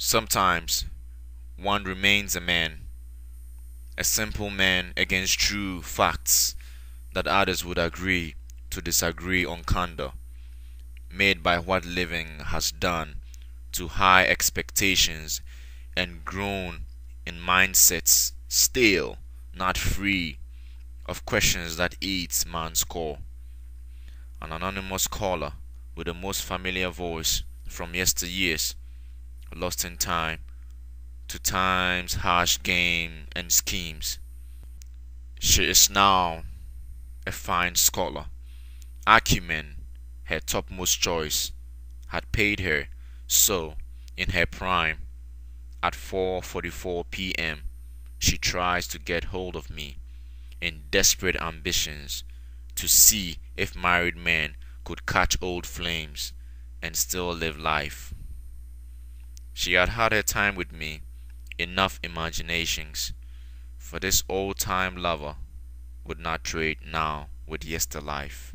Sometimes one remains a man, a simple man against true facts that others would agree to disagree on candor, made by what living has done to high expectations and grown in mindsets still not free of questions that eat man's core. An anonymous caller with a most familiar voice from yesteryears lost in time to time's harsh game and schemes. She is now a fine scholar. Acumen, her topmost choice, had paid her so in her prime. At 4:44 p.m., she tries to get hold of me in desperate ambitions to see if married men could catch old flames and still live life. She had had her time with me, enough imaginations, for this old time lover would not trade now with yester life.